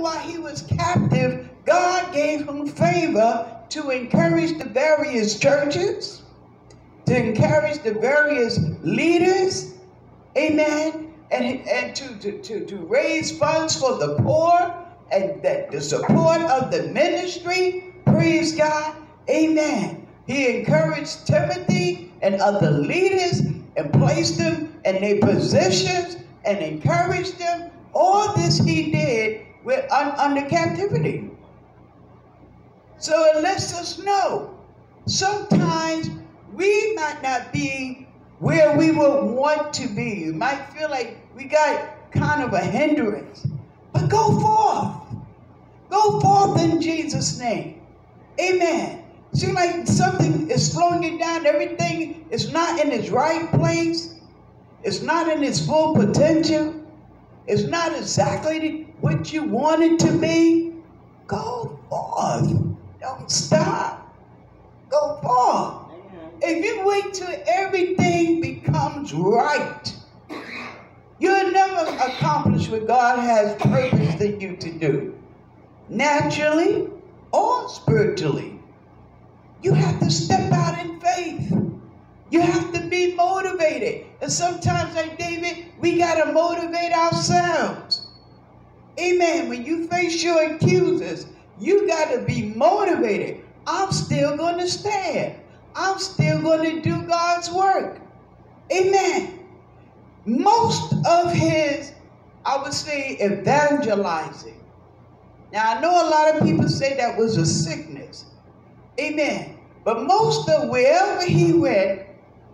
while he was captive, God gave him favor to encourage the various churches, to encourage the various leaders, amen, and, and to, to, to, to raise funds for the poor and that the support of the ministry. Praise God, amen. He encouraged Timothy and other leaders and placed them in their positions and encouraged them. All this he did with, un, under captivity. So it lets us know sometimes we might not be where we would want to be. You might feel like we got kind of a hindrance, but go forth. Go forth in Jesus' name. Amen. Seem like something is slowing you down. Everything is not in its right place. It's not in its full potential. It's not exactly what you want it to be. Go forth. Don't stop. Go forth. If you wait till everything becomes right, you'll never accomplish what God has purposed in you to do. Naturally or spiritually. You have to step out in faith. You have to be motivated. And sometimes, like David, we got to motivate ourselves. Amen. When you face your accusers, you got to be motivated. I'm still going to stand. I'm still going to do God's work. Amen. Most of his, I would say, evangelizing. Now, I know a lot of people say that was a sickness. Amen. But most of wherever he went,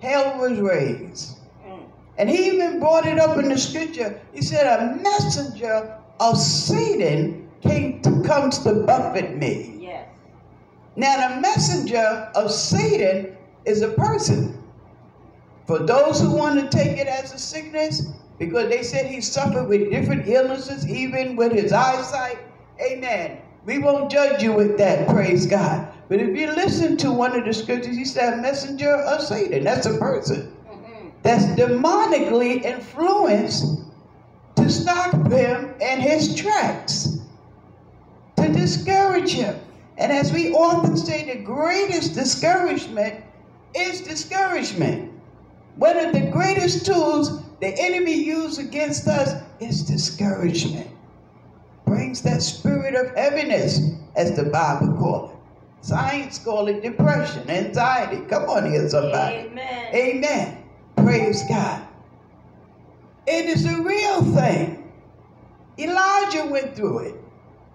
hell was raised. Mm. And he even brought it up in the scripture. He said, A messenger of Satan came to comes to buffet me. Yes. Now, the messenger of Satan is a person. For those who want to take it as a sickness, because they said he suffered with different illnesses, even with his eyesight. Amen. We won't judge you with that, praise God. But if you listen to one of the scriptures, he said, messenger of Satan. That's a person mm-hmm. that's demonically influenced to stop him in his tracks, to discourage him. And as we often say, the greatest discouragement is discouragement. One of the greatest tools the enemy uses against us is discouragement. Brings that spirit of heaviness, as the Bible calls it. Science call it depression, anxiety. Come on here, somebody. Amen. Amen. Praise God. It is a real thing. Elijah went through it.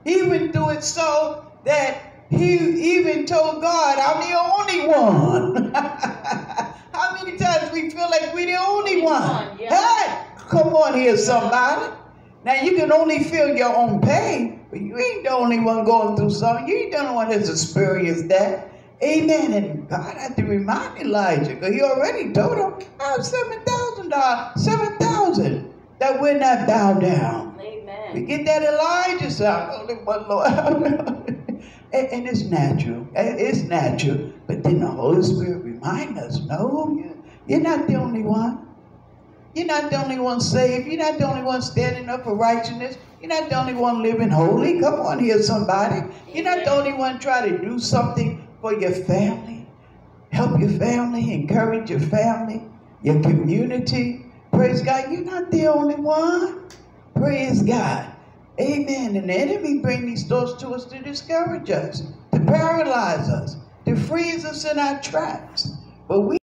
He went through it so that he even told God, I'm the only one. How many times we feel like we're the only one? Yeah. Hey, come on here, somebody. Now you can only feel your own pain, but you ain't the only one going through something. You ain't the only one that's experienced that. Amen. And God had to remind Elijah, because he already told him, I have seven thousand dollars, seven thousand that will not bow down. We Amen. get that Elijah sound, only one Lord. and, it's natural. It's natural. But then the Holy Spirit remind us, no, you- you're not the only one. You're not the only one saved. You're not the only one standing up for righteousness. You're not the only one living holy. Come on here, somebody. You're not the only one trying to do something for your family. Help your family, encourage your family, your community. Praise God. You're not the only one. Praise God. Amen. And the enemy bring these thoughts to us to discourage us, to paralyze us, to freeze us in our tracks. But we